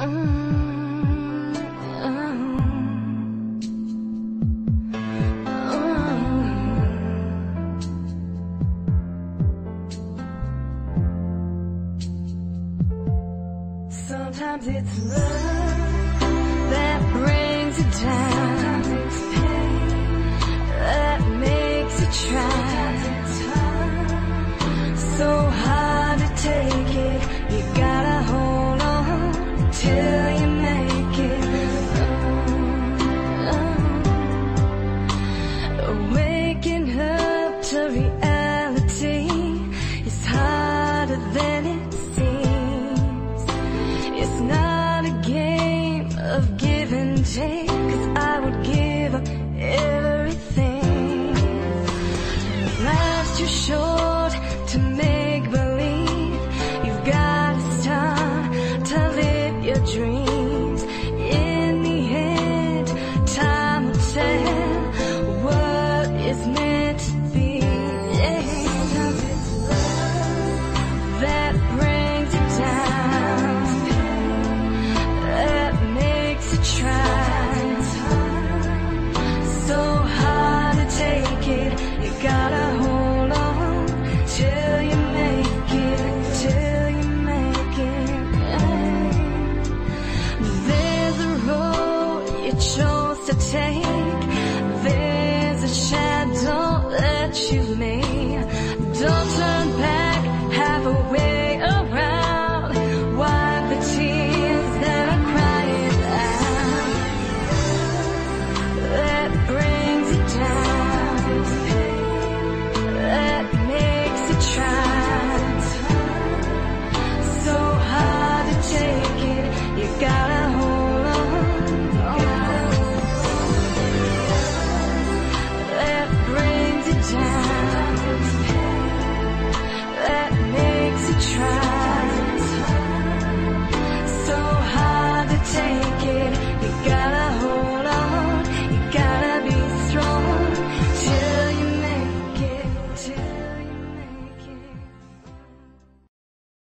Sometimes it's love It's not a game of give and take, cause I would give up everything. Life's too short. to take. There's a shadow that you made. Don't turn back, have a way around. Wipe the tears that are crying out. That brings it down. That makes it try.